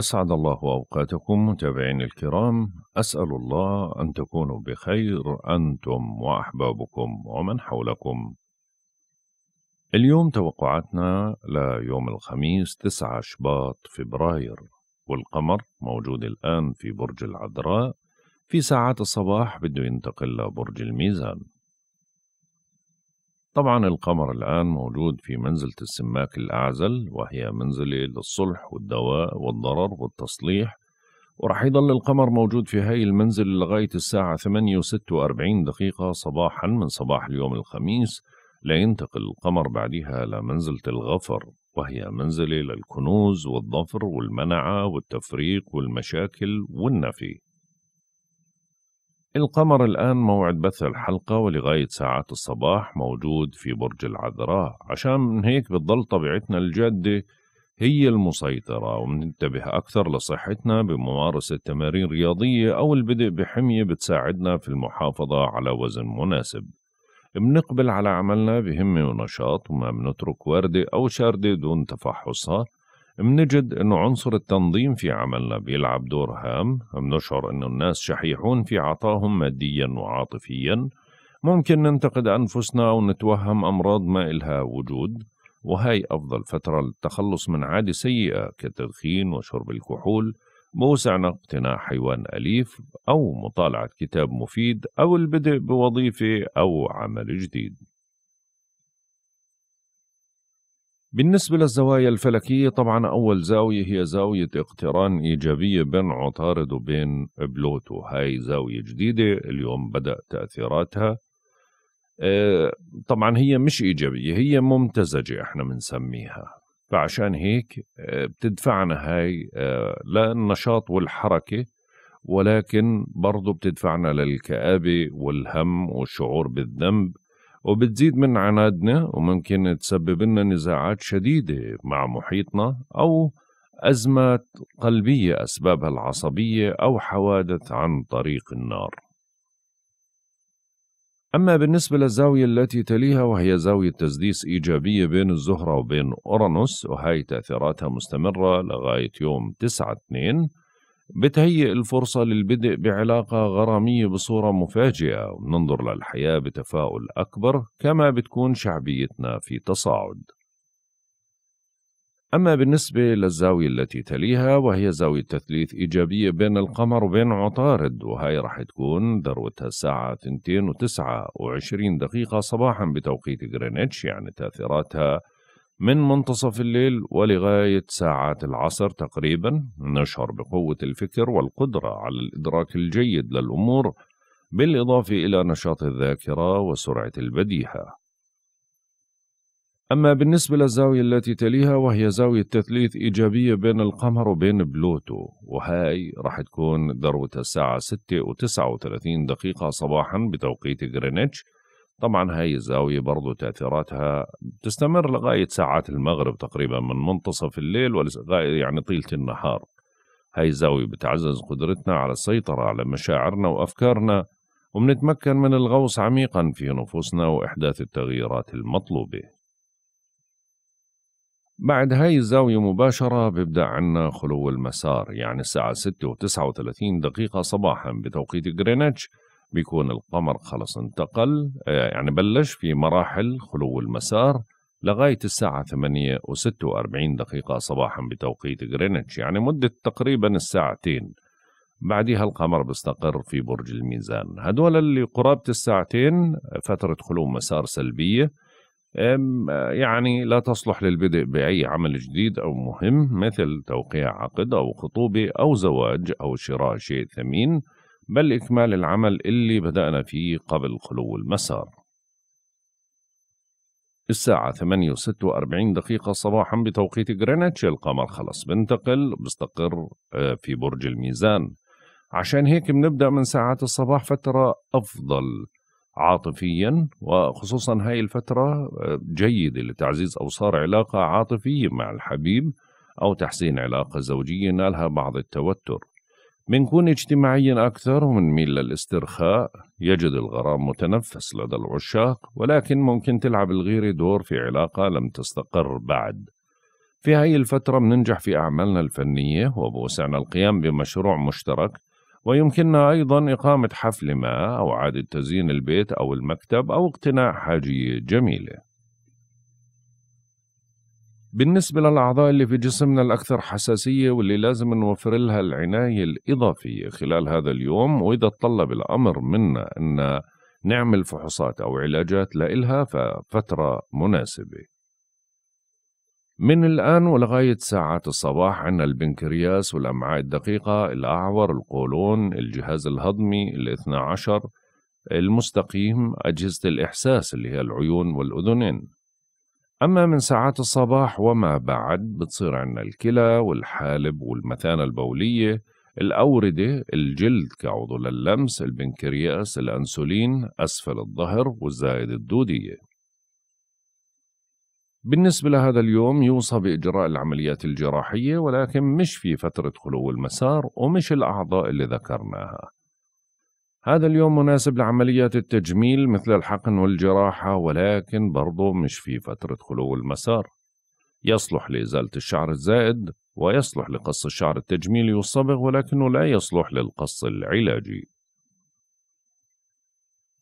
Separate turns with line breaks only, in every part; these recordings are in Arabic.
أسعد الله أوقاتكم متابعين الكرام. أسأل الله أن تكونوا بخير أنتم وأحبابكم ومن حولكم. اليوم توقعاتنا ليوم الخميس 9 شباط فبراير والقمر موجود الآن في برج العذراء في ساعات الصباح بده ينتقل لبرج الميزان. طبعا القمر الآن موجود في منزلة السماك الأعزل وهي منزلة للصلح والدواء والضرر والتصليح ورح يضل القمر موجود في هاي المنزل لغاية الساعة 8 و46 دقيقة صباحا من صباح اليوم الخميس لينتقل القمر بعدها لمنزلة الغفر وهي منزلة للكنوز والظفر والمنعة والتفريق والمشاكل والنفي. القمر الآن موعد بث الحلقة ولغاية ساعات الصباح موجود في برج العذراء. عشان من هيك بتضل طبيعتنا الجادة هي المسيطرة ومننتبه أكثر لصحتنا بممارسة تمارين رياضية أو البدء بحمية بتساعدنا في المحافظة على وزن مناسب. بنقبل على عملنا بهمة ونشاط وما بنترك وردة أو شاردة دون تفحصها. منجد أنه عنصر التنظيم في عملنا بيلعب دور هام. بنشعر أنه الناس شحيحون في عطاهم ماديا وعاطفيا. ممكن ننتقد أنفسنا ونتوهم أمراض ما إلها وجود. وهي أفضل فترة للتخلص من عادة سيئة كالتدخين وشرب الكحول بوسعنا اقتناء حيوان أليف أو مطالعة كتاب مفيد أو البدء بوظيفة أو عمل جديد. بالنسبة للزوايا الفلكية طبعا أول زاوية هي زاوية اقتران إيجابية بين عطارد وبين بلوتو. هاي زاوية جديدة اليوم بدأ تأثيراتها. آه، طبعا هي مش إيجابية هي ممتزجة إحنا بنسميها. فعشان هيك آه، بتدفعنا هاي آه، للنشاط والحركة ولكن برضو بتدفعنا للكآبة والهم والشعور بالذنب. وبتزيد من عنادنا وممكن تسبب لنا نزاعات شديدة مع محيطنا أو أزمات قلبية أسبابها العصبية أو حوادث عن طريق النار. أما بالنسبة للزاوية التي تليها وهي زاوية تسديس إيجابية بين الزهرة وبين أورانوس وهي تأثيراتها مستمرة لغاية يوم 9 2 بتهيئ الفرصة للبدء بعلاقة غرامية بصورة مفاجئة. وننظر للحياة بتفاؤل أكبر كما بتكون شعبيتنا في تصاعد. أما بالنسبة للزاوية التي تليها وهي زاوية تثليث إيجابية بين القمر وبين عطارد وهي رح تكون ذروتها الساعة 2 و29 دقيقة صباحا بتوقيت غرينتش يعني تأثيراتها من منتصف الليل ولغاية ساعات العصر تقريبا نشعر بقوة الفكر والقدرة على الإدراك الجيد للأمور بالإضافة إلى نشاط الذاكرة وسرعة البديهة. أما بالنسبة للزاوية التي تليها وهي زاوية تثليث إيجابية بين القمر وبين بلوتو وهاي راح تكون ذروتها الساعة 6 و39 دقيقة صباحا بتوقيت غرينتش طبعا هاي الزاوية برضو تأثيراتها. تستمر لغاية ساعات المغرب تقريبا من منتصف الليل ولغاية يعني طيلة النهار. هاي الزاوية بتعزز قدرتنا على السيطرة على مشاعرنا وأفكارنا وبنتمكن من الغوص عميقا في نفوسنا وإحداث التغييرات المطلوبة. بعد هاي الزاوية مباشرة بيبدأ عنا خلو المسار يعني الساعة 6 و 39 دقيقة صباحا بتوقيت غرينتش. بيكون القمر خلص انتقل. آه، يعني بلش في مراحل خلو المسار لغاية الساعة 8 و46 دقيقة صباحا بتوقيت غرينتش يعني مدة تقريبا الساعتين. بعدها القمر بيستقر في برج الميزان. هدول اللي قرابة الساعتين فترة خلو مسار سلبية. يعني لا تصلح للبدء بأي عمل جديد أو مهم مثل توقيع عقد أو خطوبة أو زواج أو شراء شيء ثمين. بل إكمال العمل اللي بدأنا فيه قبل خلو المسار. الساعة 8 و46 دقيقة صباحا بتوقيت غرينتش القمر خلص بنتقل بستقر آه، في برج الميزان. عشان هيك بنبدأ من ساعات الصباح فترة أفضل عاطفيا وخصوصا هاي الفترة آه، جيدة لتعزيز أوصار علاقة عاطفية مع الحبيب أو تحسين علاقة زوجية نالها بعض التوتر. منكون اجتماعيا أكثر ومنميل للاسترخاء يجد الغرام متنفس لدى العشاق ولكن ممكن تلعب الغيرة دور في علاقة لم تستقر بعد. في هاي الفترة بننجح في أعمالنا الفنية وبوسعنا القيام بمشروع مشترك ويمكننا أيضا إقامة حفل ما أو إعادة تزيين البيت أو المكتب أو اقتناء حاجية جميلة. بالنسبة للأعضاء اللي في جسمنا الأكثر حساسية واللي لازم نوفر لها العناية الإضافية خلال هذا اليوم وإذا تطلب الأمر منا أن نعمل فحوصات أو علاجات لإلها ففترة مناسبة. من الآن ولغاية ساعات الصباح عندنا البنكرياس والأمعاء الدقيقة الأعور القولون الجهاز الهضمي الاثنى عشر المستقيم أجهزة الإحساس اللي هي العيون والأذنين. أما من ساعات الصباح وما بعد بتصير عندنا الكلى والحالب والمثانة البولية الأوردة الجلد كعضو لللمس البنكرياس الأنسولين أسفل الظهر والزائد الدودية. بالنسبة لهذا اليوم يوصى بإجراء العمليات الجراحية ولكن مش في فترة خلو المسار ومش الأعضاء اللي ذكرناها. هذا اليوم مناسب لعمليات التجميل مثل الحقن والجراحة ولكن برضو مش في فترة خلو المسار. يصلح لإزالة الشعر الزائد ويصلح لقص الشعر التجميلي والصبغ ولكنه لا يصلح للقص العلاجي.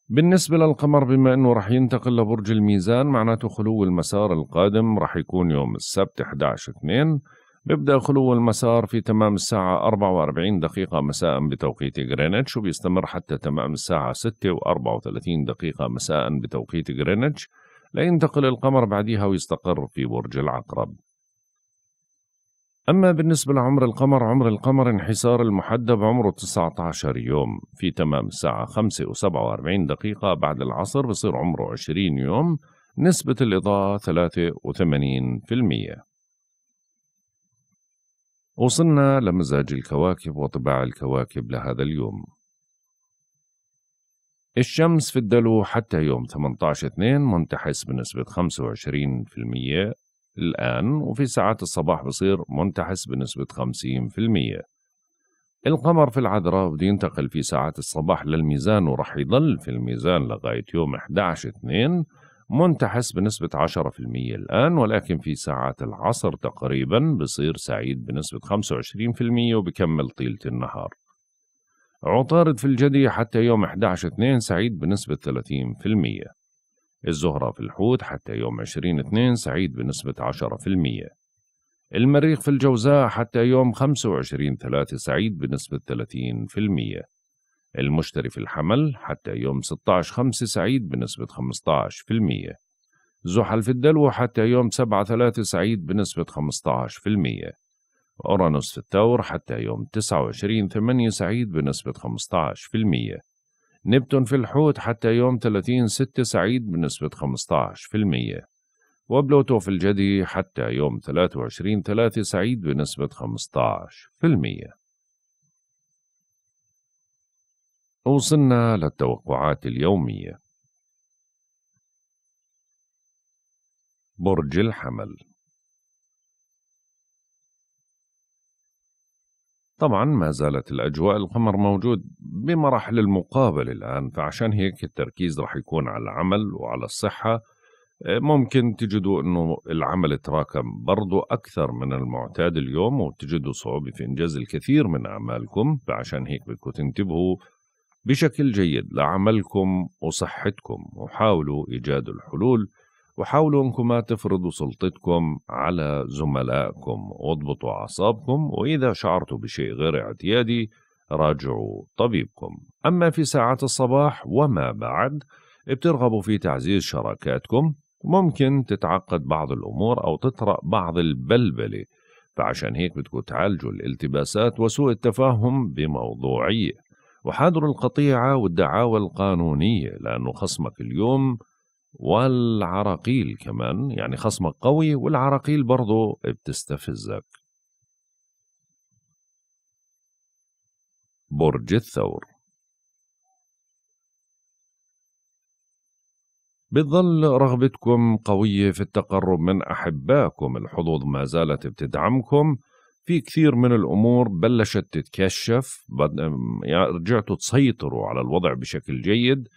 بالنسبة للقمر بما أنه رح ينتقل لبرج الميزان معناته خلو المسار القادم رح يكون يوم السبت 11 2 بيبدأ خلو المسار في تمام الساعة 44 دقيقة مساء بتوقيت غرينتش وبيستمر حتى تمام الساعة 6 و34 دقيقة مساء بتوقيت غرينتش. لينتقل القمر بعدها ويستقر في برج العقرب. أما بالنسبة لعمر القمر عمر القمر انحسار المحدب عمره 19 يوم. في تمام الساعة 5 و47 دقيقة بعد العصر بصير عمره 20 يوم نسبة الإضاءة 83% وصلنا لمزاج الكواكب وطباع الكواكب لهذا اليوم. الشمس في الدلو حتى يوم 18 2 منتحس بنسبة 25% الآن وفي ساعات الصباح بصير منتحس بنسبة 50% القمر في العذراء بده ينتقل في ساعات الصباح للميزان ورح يضل في الميزان لغاية يوم 11 2 منتحس بنسبة 10% الآن ولكن في ساعات العصر تقريبا بصير سعيد بنسبة 25% وبكمل طيلة النهار. عطارد في الجدي حتى يوم 11 2 سعيد بنسبة 30% الزهرة في الحوت حتى يوم 20 2 سعيد بنسبة 10% المريخ في الجوزاء حتى يوم 25 3 سعيد بنسبة 30% المشتري في الحمل حتى يوم 16 5 سعيد بنسبة 15% زحل في الدلو حتى يوم 7 3 سعيد بنسبة 15% أورانوس في الثور حتى يوم 29 8 سعيد بنسبة 15% نبتون في الحوت حتى يوم 30 6 سعيد بنسبة 15% وبلوتو في الجدي حتى يوم 23 3 سعيد بنسبة 15% وصلنا للتوقعات اليومية. برج الحمل. طبعا ما زالت الأجواء القمر موجود بمراحل المقابل الآن فعشان هيك التركيز رح يكون على العمل وعلى الصحة. ممكن تجدوا أنه العمل تراكم برضو أكثر من المعتاد اليوم وتجدوا صعوبة في إنجاز الكثير من أعمالكم فعشان هيك بدكم تنتبهوا بشكل جيد لعملكم وصحتكم وحاولوا إيجاد الحلول وحاولوا انكم ما تفرضوا سلطتكم على زملائكم واضبطوا أعصابكم وإذا شعرتوا بشيء غير اعتيادي راجعوا طبيبكم. أما في ساعات الصباح وما بعد بترغبوا في تعزيز شراكاتكم. ممكن تتعقد بعض الأمور أو تطرأ بعض البلبله فعشان هيك بدكم تعالجوا الالتباسات وسوء التفاهم بموضوعية. وحاذروا القطيعه والدعاوى القانونية لأنه خصمك اليوم والعراقيل كمان يعني خصمك قوي والعراقيل برضو بتستفزك. برج الثور. بتظل رغبتكم قوية في التقرب من أحبائكم الحظوظ ما زالت بتدعمكم. في كثير من الأمور بلشت تتكشف يعني رجعتوا تسيطروا على الوضع بشكل جيد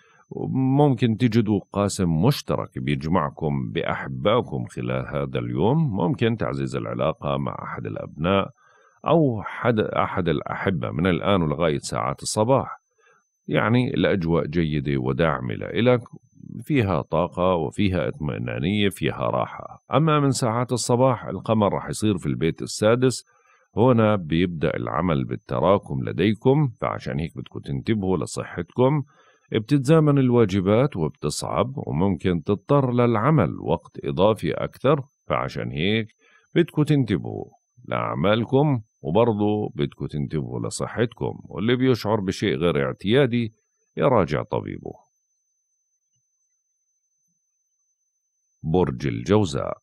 ممكن تجدوا قاسم مشترك بيجمعكم بأحبائكم خلال هذا اليوم ممكن تعزيز العلاقة مع أحد الأبناء أو حد أحد الأحبة من الآن ولغاية ساعات الصباح. يعني الأجواء جيدة وداعمة لإلك فيها طاقة وفيها اطمئنانية فيها راحة. أما من ساعات الصباح القمر رح يصير في البيت السادس هنا بيبدأ العمل بالتراكم لديكم فعشان هيك بدكم تنتبهوا لصحتكم. بتتزامن الواجبات وبتصعب وممكن تضطر للعمل وقت إضافي أكثر فعشان هيك بدكم تنتبهوا لأعمالكم وبرضه بدكم تنتبهوا لصحتكم واللي بيشعر بشيء غير اعتيادي يراجع طبيبه. برج الجوزاء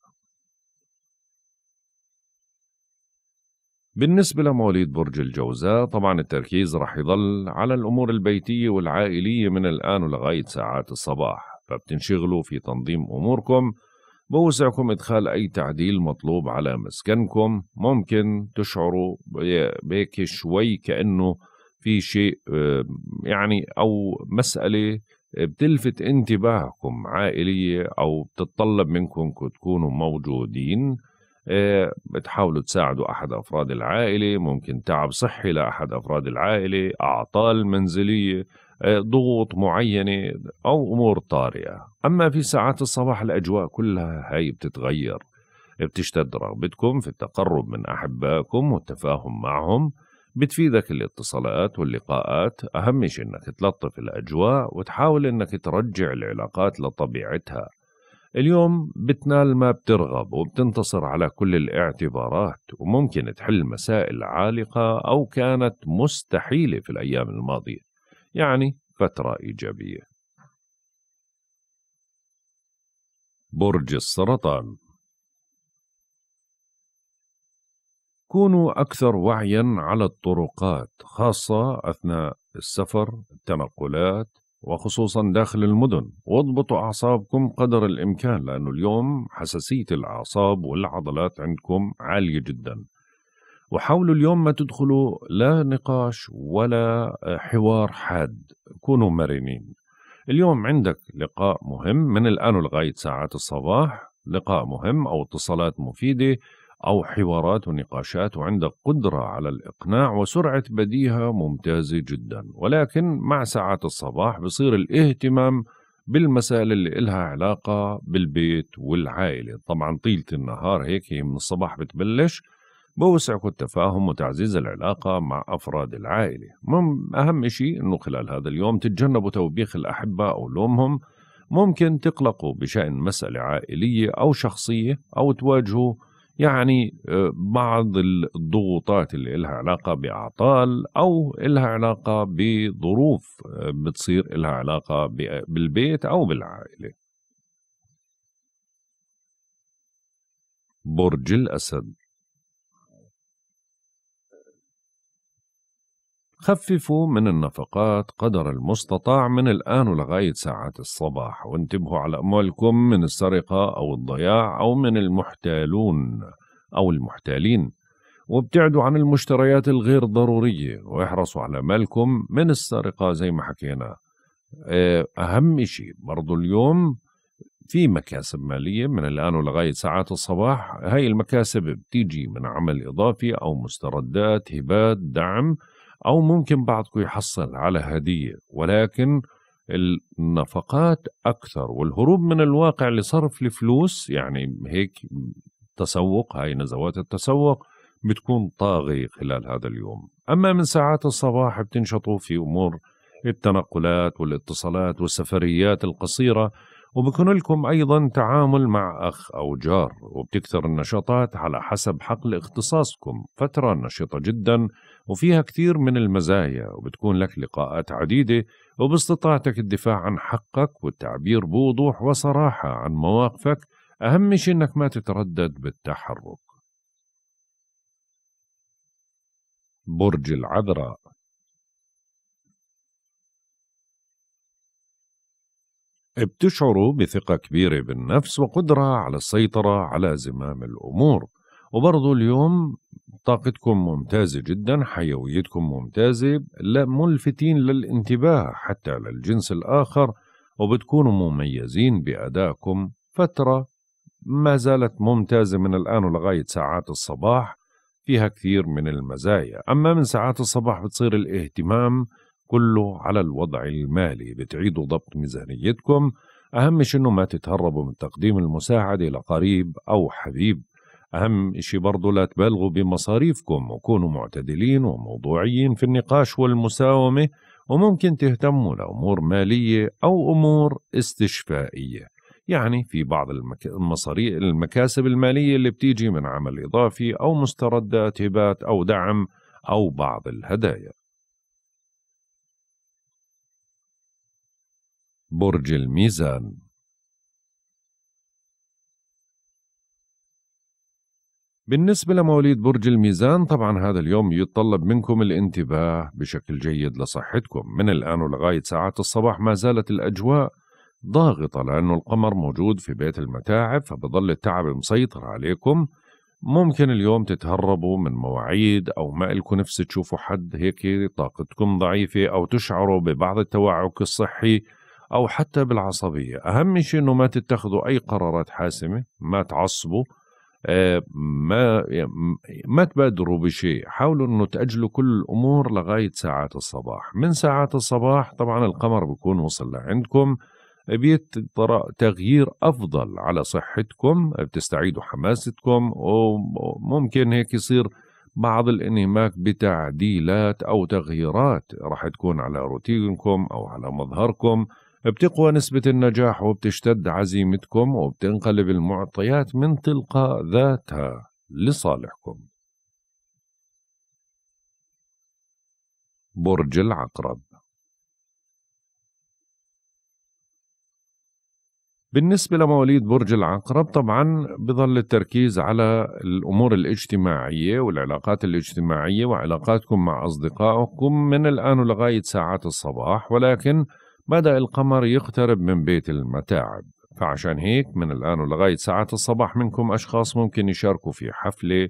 بالنسبة لمواليد برج الجوزاء طبعا التركيز رح يظل على الأمور البيتية والعائلية من الآن ولغاية ساعات الصباح. فبتنشغلوا في تنظيم أموركم بوسعكم إدخال أي تعديل مطلوب على مسكنكم. ممكن تشعروا بهيك شوي كأنه في شيء يعني أو مسألة بتلفت انتباهكم عائلية أو بتتطلب منكم تكونوا موجودين. آه، بتحاولوا تساعدوا أحد أفراد العائلة ممكن تعب صحي لأحد أفراد العائلة أعطال منزلية آه، ضغوط معينة أو أمور طارئة. أما في ساعات الصباح الأجواء كلها هاي بتتغير بتشتد رغبتكم في التقرب من أحبائكم والتفاهم معهم بتفيدك الاتصالات واللقاءات. أهم شيء إنك تلطف الأجواء وتحاول إنك ترجع العلاقات لطبيعتها. اليوم بتنال ما بترغب وبتنتصر على كل الاعتبارات وممكن تحل مسائل عالقة أو كانت مستحيلة في الأيام الماضية يعني فترة إيجابية. برج السرطان. كونوا أكثر وعيا على الطرقات خاصة أثناء السفر التنقلات وخصوصا داخل المدن. واضبطوا أعصابكم قدر الإمكان لأنه اليوم حساسية الأعصاب والعضلات عندكم عالية جدا. وحاولوا اليوم ما تدخلوا لا نقاش ولا حوار حاد. كونوا مرنين. اليوم عندك لقاء مهم. من الآن لغاية ساعات الصباح لقاء مهم أو اتصالات مفيدة. أو حوارات ونقاشات وعندك قدرة على الإقناع وسرعة بديهة ممتازة جدا. ولكن مع ساعات الصباح بصير الاهتمام بالمسائل اللي إلها علاقة بالبيت والعائلة. طبعا طيلة النهار هيك هي من الصباح بتبلش بوسعكم التفاهم وتعزيز العلاقة مع أفراد العائلة. أهم شيء أنه خلال هذا اليوم تتجنبوا توبيخ الأحبة أو لومهم. ممكن تقلقوا بشأن مسألة عائلية أو شخصية أو تواجهوا يعني آه، بعض الضغوطات اللي إلها علاقة بأعطال أو إلها علاقة بظروف آه، بتصير إلها علاقة بالبيت أو بالعائلة. برج الأسد. خففوا من النفقات قدر المستطاع من الآن ولغاية ساعات الصباح وانتبهوا على أموالكم من السرقة أو الضياع أو من المحتالون أو المحتالين وابتعدوا عن المشتريات الغير ضرورية واحرصوا على مالكم من السرقة زي ما حكينا. آه، أهم شيء برضو اليوم في مكاسب مالية من الآن ولغاية ساعات الصباح. هاي المكاسب بتيجي من عمل إضافي أو مستردات هبات دعم أو ممكن بعضكم يحصل على هدية ولكن النفقات أكثر والهروب من الواقع لصرف الفلوس يعني هيك تسوق هاي نزوات التسوق بتكون طاغية خلال هذا اليوم. أما من ساعات الصباح بتنشطوا في أمور التنقلات والاتصالات والسفريات القصيرة وبكون لكم أيضا تعامل مع أخ أو جار وبتكثر النشاطات على حسب حقل اختصاصكم. فترة نشطة جدا وفيها كثير من المزايا وبتكون لك لقاءات عديدة وباستطاعتك الدفاع عن حقك والتعبير بوضوح وصراحة عن مواقفك. أهم شيء إنك ما تتردد بالتحرك. برج العذراء. بتشعروا بثقة كبيرة بالنفس وقدرة على السيطرة على زمام الأمور. وبرضو اليوم طاقتكم ممتازة جدا حيويتكم ممتازة ملفتين للانتباه حتى للجنس الآخر وبتكونوا مميزين بأدائكم. فترة ما زالت ممتازة من الآن ولغاية ساعات الصباح فيها كثير من المزايا. أما من ساعات الصباح بتصير الاهتمام كله على الوضع المالي بتعيدوا ضبط ميزانيتكم. أهم شيء إنه ما تتهربوا من تقديم المساعدة لقريب أو حبيب. أهم شيء برضو لا تبالغوا بمصاريفكم وكونوا معتدلين وموضوعيين في النقاش والمساومة وممكن تهتموا لأمور مالية أو أمور استشفائية. يعني في بعض المصاري المكاسب المالية اللي بتيجي من عمل إضافي أو مستردات هبات أو دعم أو بعض الهدايا. برج الميزان. بالنسبة لمواليد برج الميزان طبعا هذا اليوم يتطلب منكم الانتباه بشكل جيد لصحتكم. من الآن ولغاية ساعات الصباح ما زالت الأجواء ضاغطة لأنه القمر موجود في بيت المتاعب فبظل التعب مسيطر عليكم. ممكن اليوم تتهربوا من مواعيد أو ما إلكم نفس تشوفوا حد هيك طاقتكم ضعيفة أو تشعروا ببعض التوعك الصحي أو حتى بالعصبية. أهم شيء أنه ما تتخذوا أي قرارات حاسمة ما تعصبوا آه، ما ما تبادروا بشيء. حاولوا إنه تأجلوا كل الأمور لغاية ساعات الصباح. من ساعات الصباح طبعا القمر بيكون وصل لعندكم. بيطرأ تغيير أفضل على صحتكم بتستعيدوا حماستكم وممكن هيك يصير بعض الانهماك بتعديلات أو تغييرات راح تكون على روتينكم أو على مظهركم. بتقوى نسبة النجاح وبتشتد عزيمتكم وبتنقلب المعطيات من تلقاء ذاتها لصالحكم. برج العقرب. بالنسبة لمواليد برج العقرب طبعا بظل التركيز على الأمور الاجتماعية والعلاقات الاجتماعية وعلاقاتكم مع أصدقائكم من الآن لغاية ساعات الصباح ولكن بدأ القمر يقترب من بيت المتاعب فعشان هيك من الآن ولغاية ساعات الصباح منكم أشخاص ممكن يشاركوا في حفلة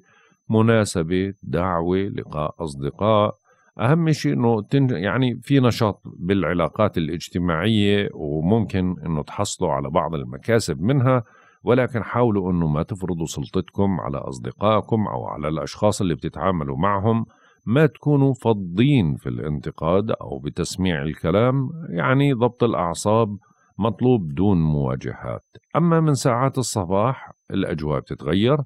مناسبة دعوة لقاء أصدقاء. أهم شيء إنه يعني في نشاط بالعلاقات الاجتماعية وممكن إنه تحصلوا على بعض المكاسب منها ولكن حاولوا إنه ما تفرضوا سلطتكم على أصدقائكم أو على الأشخاص اللي بتتعاملوا معهم. ما تكونوا فضين في الانتقاد أو بتسميع الكلام يعني ضبط الأعصاب مطلوب دون مواجهات. أما من ساعات الصباح الأجواء بتتغير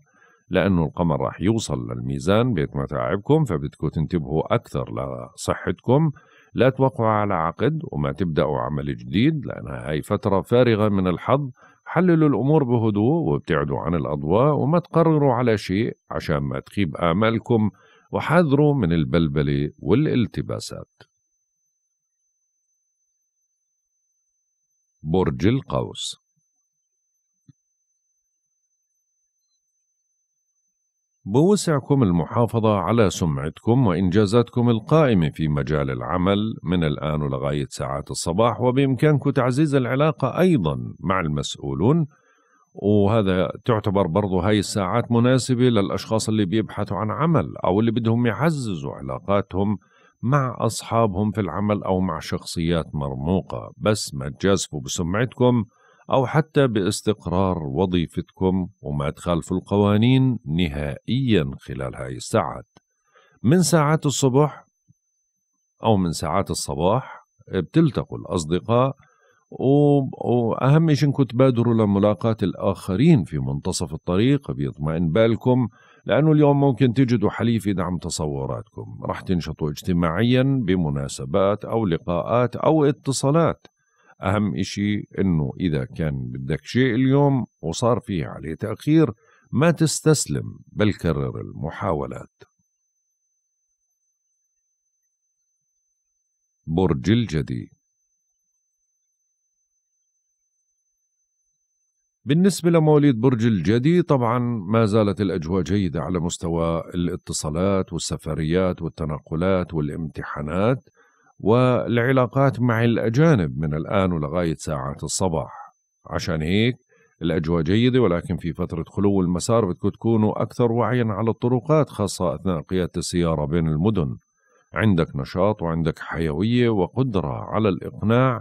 لأنه القمر راح يوصل للميزان بيت متاعبكم فبدكم تنتبهوا أكثر لصحتكم. لا توقعوا على عقد وما تبدأوا عمل جديد لأنها هاي فترة فارغة من الحظ. حللوا الأمور بهدوء وابتعدوا عن الأضواء وما تقرروا على شيء عشان ما تخيب آمالكم. وحذروا من البلبلة والالتباسات. برج القوس. بوسعكم المحافظة على سمعتكم وإنجازاتكم القائمة في مجال العمل. من الآن لغاية ساعات الصباح وبإمكانكم تعزيز العلاقة أيضا مع المسؤولون وهذا تعتبر برضو هاي الساعات مناسبة للأشخاص اللي بيبحثوا عن عمل أو اللي بدهم يعززوا علاقاتهم مع أصحابهم في العمل أو مع شخصيات مرموقة. بس ما تجازفوا بسمعتكم أو حتى باستقرار وظيفتكم وما تخالفوا القوانين نهائيا خلال هاي الساعات. من ساعات الصبح أو من ساعات الصباح بتلتقوا الأصدقاء وأهم شيء انكم تبادروا لملاقاة الآخرين في منتصف الطريق بيطمئن بالكم لأنه اليوم ممكن تجدوا حليف يدعم تصوراتكم. راح تنشطوا اجتماعيا بمناسبات أو لقاءات أو اتصالات. أهم إشي إنه إذا كان بدك شيء اليوم وصار فيه عليه تأخير ما تستسلم بل كرر المحاولات. برج الجدي بالنسبة لمواليد برج الجدي طبعا ما زالت الأجواء جيدة على مستوى الاتصالات والسفريات والتنقلات والامتحانات والعلاقات مع الأجانب من الآن ولغاية ساعات الصباح. عشان هيك الأجواء جيدة ولكن في فترة خلو المسار بدكم تكونوا أكثر وعيا على الطرقات خاصة أثناء قيادة السيارة بين المدن. عندك نشاط وعندك حيوية وقدرة على الإقناع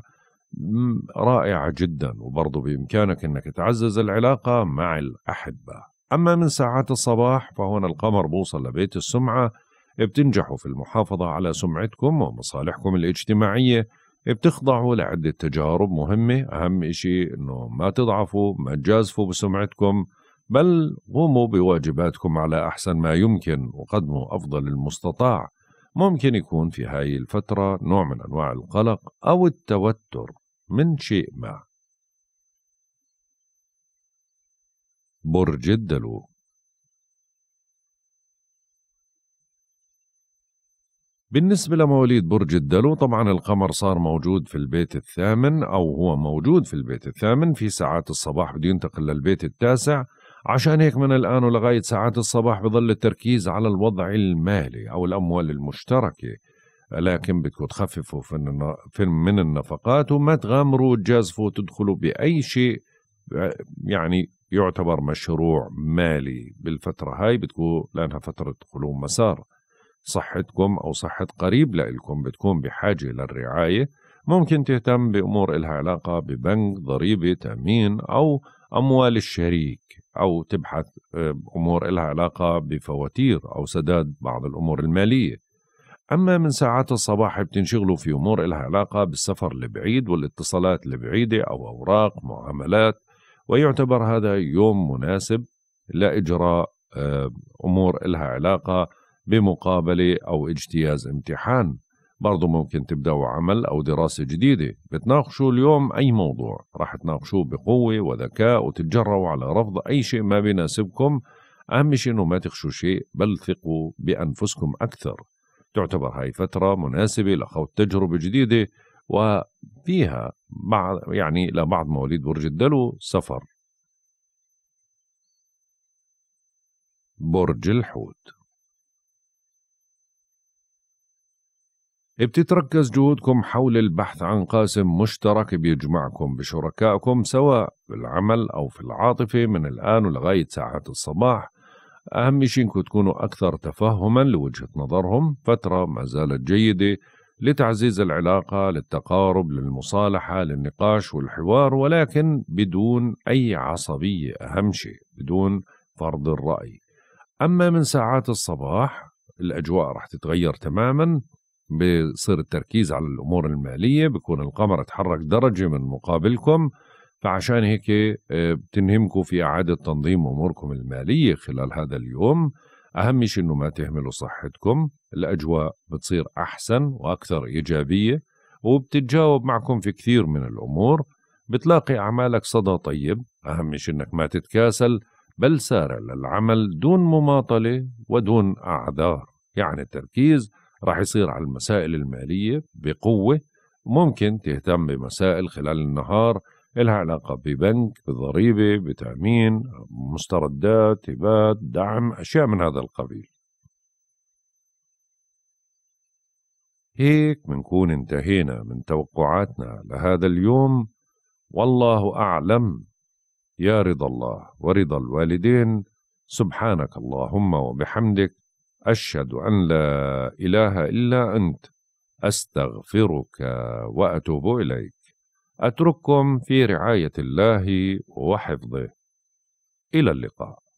رائعة جدا. وبرضه بإمكانك أنك تعزز العلاقة مع الأحبة. أما من ساعات الصباح فهنا القمر بوصل لبيت السمعة. بتنجحوا في المحافظة على سمعتكم ومصالحكم الاجتماعية. بتخضعوا لعدة تجارب مهمة. أهم إشي أنه ما تضعفوا ما تجازفوا بسمعتكم بل قوموا بواجباتكم على أحسن ما يمكن وقدموا أفضل المستطاع. ممكن يكون في هاي الفترة نوع من أنواع القلق أو التوتر. من شيء ما. برج الدلو بالنسبة لمواليد برج الدلو طبعا القمر صار موجود في البيت الثامن أو هو موجود في البيت الثامن في ساعات الصباح بده ينتقل للبيت التاسع. عشان هيك من الآن ولغاية ساعات الصباح بظل التركيز على الوضع المالي أو الأموال المشتركة. لكن بدكم تخففوا من النفقات وما تغامروا وتجازفوا وتدخلوا بأي شيء يعني يعتبر مشروع مالي. بالفترة هاي بتكون لأنها فترة خلو مسار. صحتكم أو صحة قريب لإلكم بتكون بحاجة للرعاية ممكن تهتم بأمور إلها علاقة ببنك ضريبة تأمين أو أموال الشريك أو تبحث آه، أمور إلها علاقة بفواتير أو سداد بعض الأمور المالية. أما من ساعات الصباح بتنشغلوا في أمور إلها علاقة بالسفر البعيد والاتصالات البعيدة أو أوراق معاملات ويعتبر هذا يوم مناسب لإجراء آه، أمور إلها علاقة بمقابلة أو اجتياز امتحان. برضو ممكن تبدأوا عمل أو دراسة جديدة. بتناقشوا اليوم أي موضوع. راح تناقشوه بقوة وذكاء وتتجرؤوا على رفض أي شيء ما بيناسبكم. أهم شيء إنه ما تخشوا شيء بل ثقوا بأنفسكم أكثر. تعتبر هاي فترة مناسبة لخوض تجربة جديدة وفيها مع يعني لبعض مواليد برج الدلو سفر. برج الحوت. بتتركز جهودكم حول البحث عن قاسم مشترك بيجمعكم بشركائكم سواء بالعمل أو في العاطفة من الآن ولغاية ساعات الصباح أهم شيء إنكم تكونوا أكثر تفهما لوجهة نظرهم فترة ما زالت جيدة لتعزيز العلاقة للتقارب للمصالحة للنقاش والحوار ولكن بدون أي عصبية أهم شيء بدون فرض الرأي. أما من ساعات الصباح الأجواء رح تتغير تماما بصير التركيز على الأمور المالية بكون القمر تحرك درجة من مقابلكم. فعشان هيك آه، بتنهمكم في إعادة تنظيم أموركم المالية خلال هذا اليوم. أهم شيء إنه ما تهملوا صحتكم. الأجواء بتصير أحسن وأكثر إيجابية وبتتجاوب معكم في كثير من الأمور. بتلاقي أعمالك صدى طيب. أهم شيء إنك ما تتكاسل بل سارع للعمل دون مماطلة ودون أعذار. يعني التركيز راح يصير على المسائل المالية بقوة. ممكن تهتم بمسائل خلال النهار إلها علاقة ببنك بضريبة بتأمين مستردات هبات دعم أشياء من هذا القبيل. هيك بنكون انتهينا من توقعاتنا لهذا اليوم. والله أعلم. يا رضا الله ورضا الوالدين. سبحانك اللهم وبحمدك. أشهد أن لا إله إلا أنت. أستغفرك وأتوب إليك. أترككم في رعاية الله وحفظه. إلى اللقاء.